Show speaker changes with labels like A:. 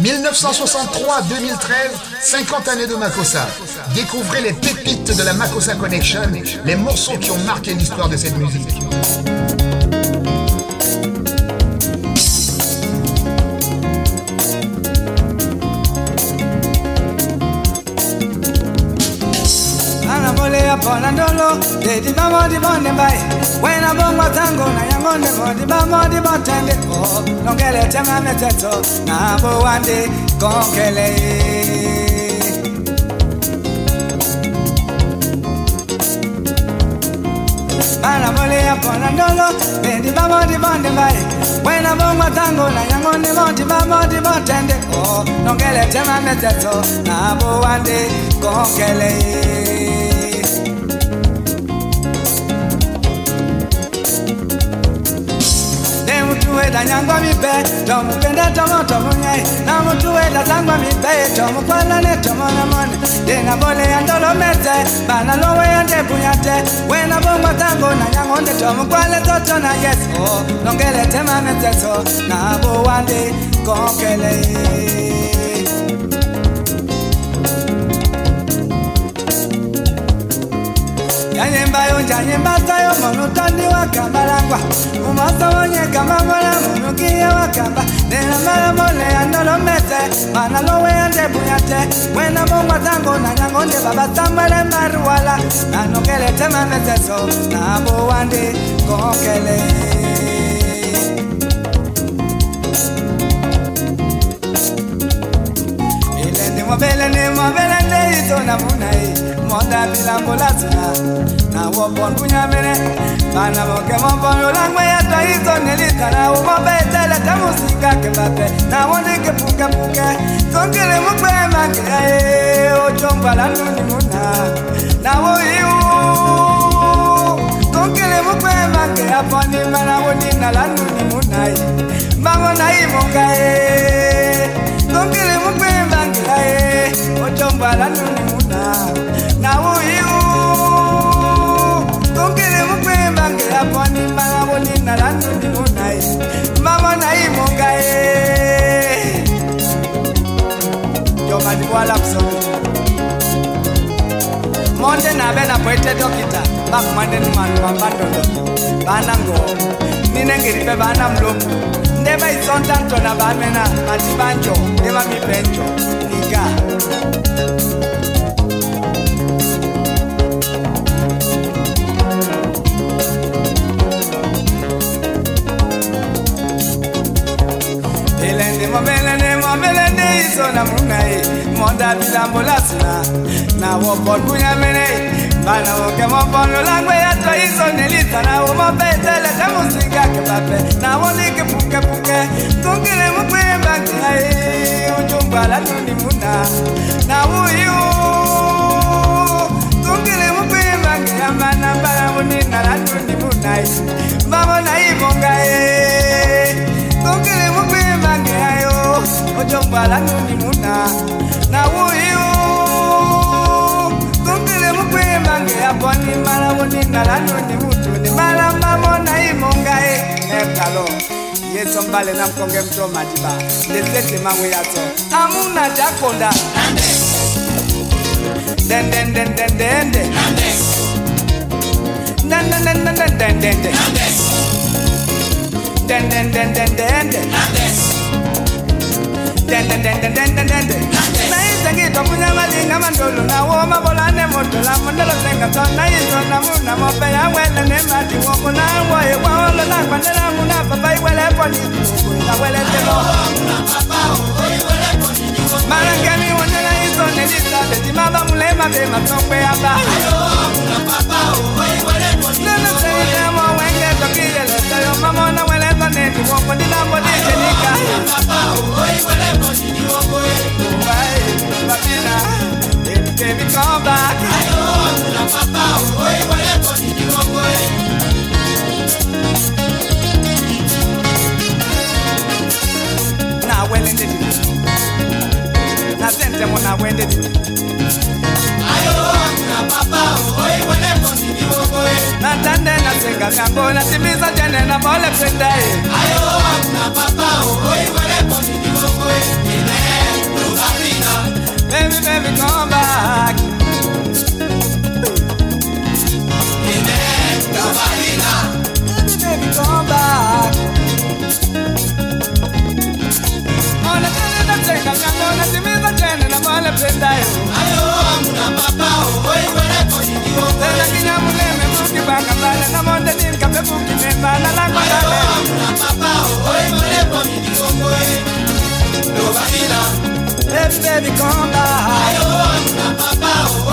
A: 1963-2013, 50 années de Makossa. Découvrez les pépites de la Makossa Connection, les morceaux qui ont marqué l'histoire de cette musique.
B: Ndolo dedi bamodi bonde mbaye wena bongwa tango na yangonde modi bamodi botende o nongele tema meteto na bo wande konkele Bana mole ya pona ndolo dedi bamodi bonde mbaye wena bongwa tango na yangonde modi bamodi botende o nongele tema meteto na bo wande konkele mutuweda nyangwa mibe tomupenda tomo tomunyai na mutuweda sangwa mibe tomukwalane tomonamone ndingaboleya ndolomeze bana loweya ndebunyate wena bongwa zango na nyangonde tomukwale toto na yeso nongelete mametseso nabo wandi konkeleye yanyembayo njanyembatayo munutandi wakambalangwa umasowonyeka mangwana munukiye wakamba nelamalamo neyanolomete mana loweyandebuyate wena mongwa zango na nyango nde babasambele mariwala nanokele mameteso nabowande kokele. Ilendimobelendimobelende itonamuna mobelende itona munai monda bilambolasuna nawo bondunyamene bana boke mobonolangwe yata izo nelitana umobetele tamusika kebape nawo ndikepukepuke tongele mukwemangeae ocombwalanuni muna. Nawo iu tongele mukwemange aponima nawo ninalanuni munai mamonaimongae tongele mukwemangeae ocombwalanuni muna nawo monde nabe napoete dokita. Bakumandeni manu bambandolo banango ninengeripe bana mlomu ndeba isonta ntona bamena mati banjo ndeba mipenjo niga. Belende mo belende mo iso na munai monda bilambo lasuna na bon bunya mene bana wo bon langwe ya to iso nelita na wo te musika ke bape na wo ni ke puke puke. Tungile mo kwemba kai ujumba la tuni muna. Na wo yu tungile mo kwemba kai mana bara wo ni na la tuni munai mama na mo kwemba ngeayo ojombala nuni muna. Na dendendendendende nayize ngitopunya malinga mandolo nawo mabolane motola mondelo senga tona nawoye wawolo na senga kambo na timiza jene na bole pende.
C: Ayo, na papa, oi,
B: baby, come back. Papa, oh.